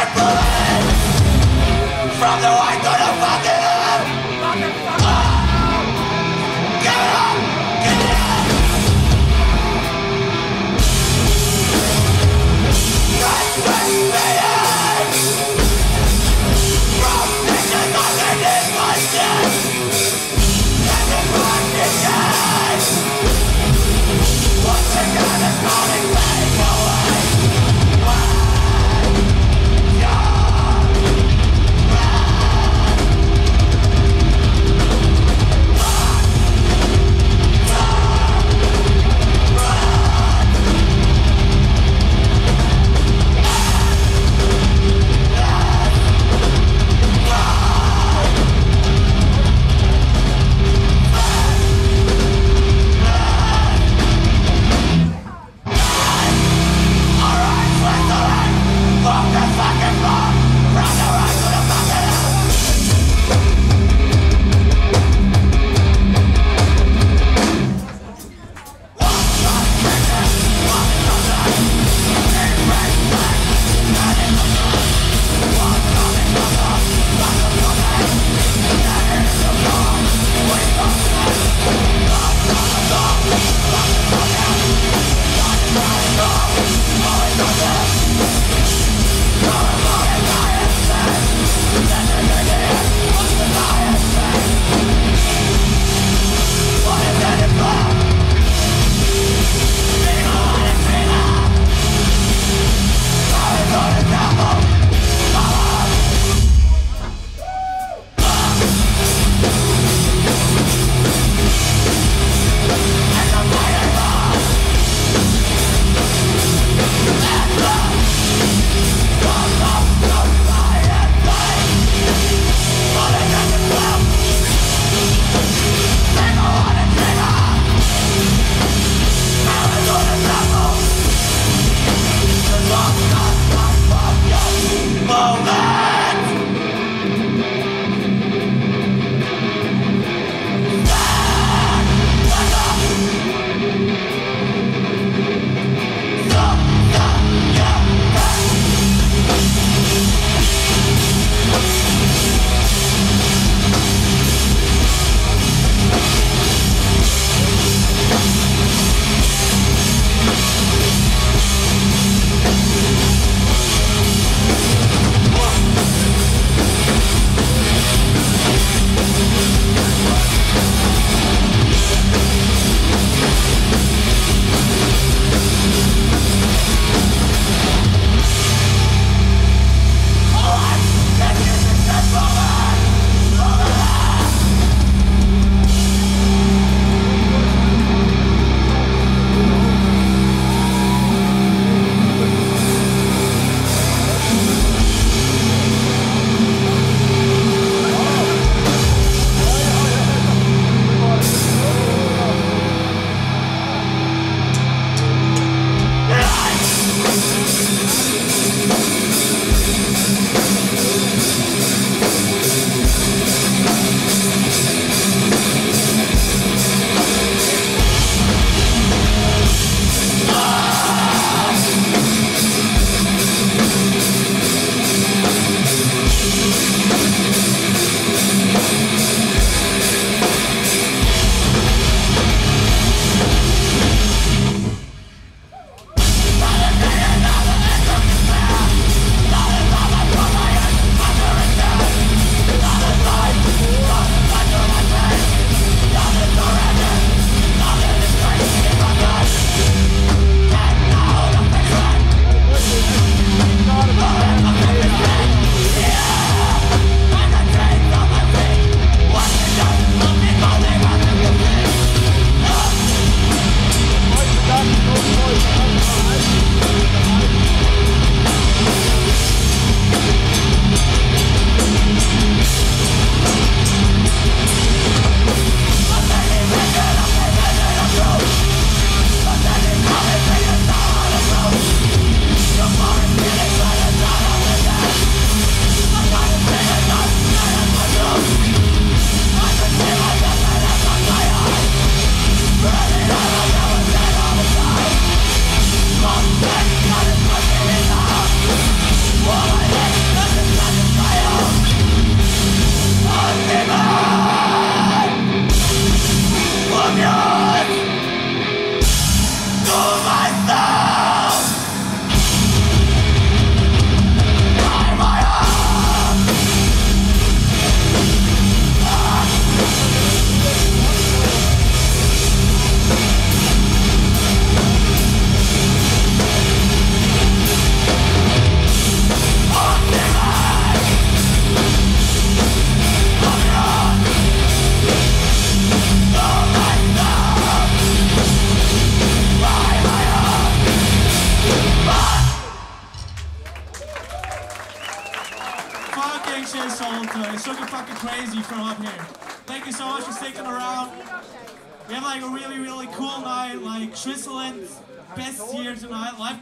From the white to the fucking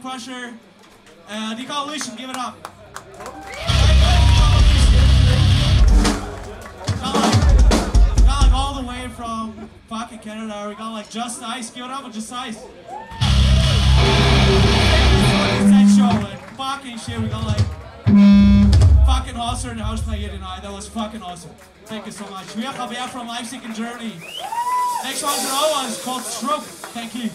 Life Crusher. Uh, the Coalition, give it up. Got like, like all the way from fucking Canada. We got like Just Ice, give it up for Just Ice. That show and fucking shit, we got like fucking awesome in the house play here tonight. That was fucking awesome. Thank you so much. We have Chaver from Leipzig and Germany. Next one's another one. It's called Stroke. Thank you.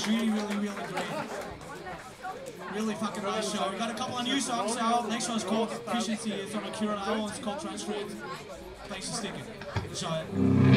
was really, really, really great. Really fucking nice show. We got a couple of new songs out. Next one's called Efficiency. It's on Akira Owl. It's called Transcript. Thanks for sticking. Enjoy it.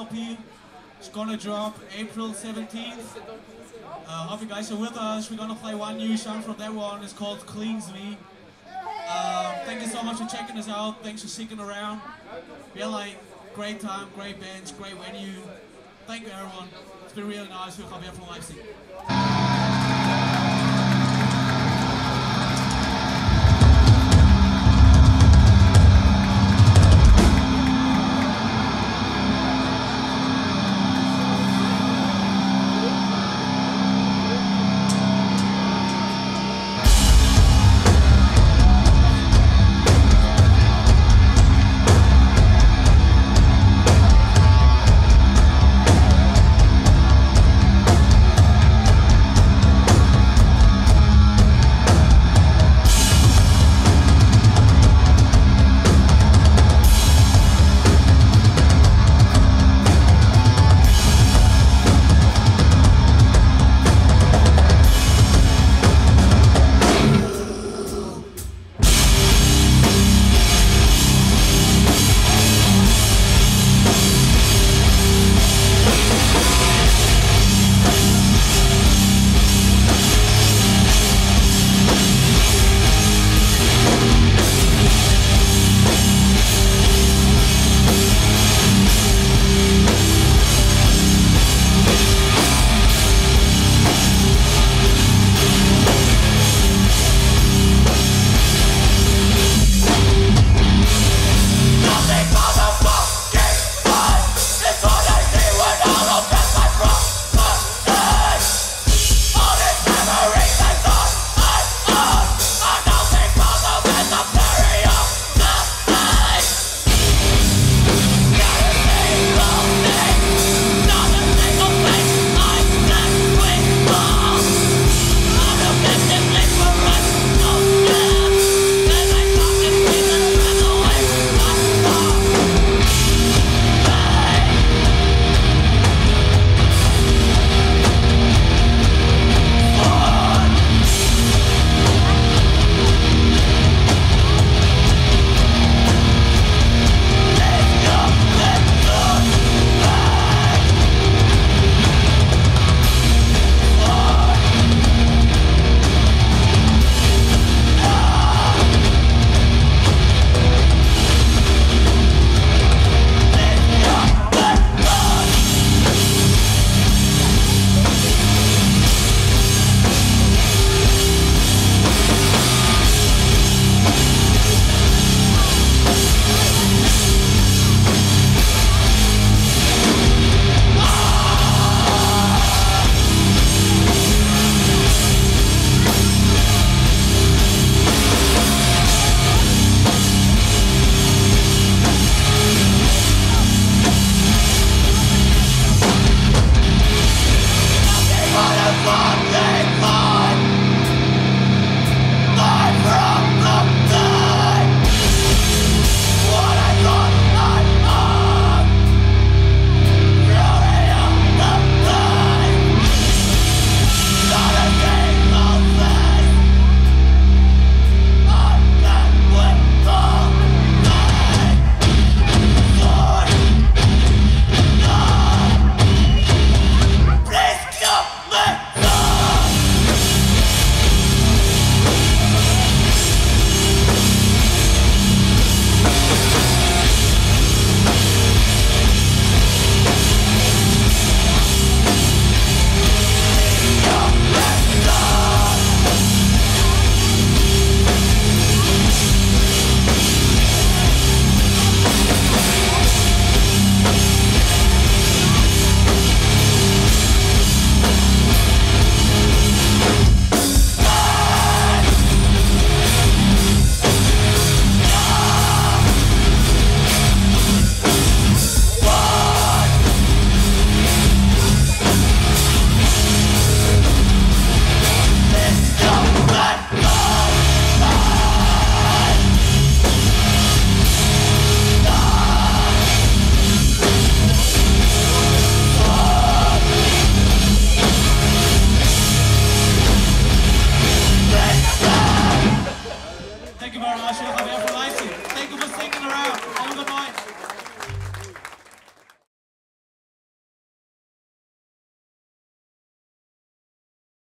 It's gonna drop April 17th. Uh, hope you guys are with us. We're gonna play one new song from that one. It's called Cleans Me. Um, thank you so much for checking us out. Thanks for sticking around. We had like great time, great bands, great venue. Thank you everyone. It's been really nice. We have from Leipzig.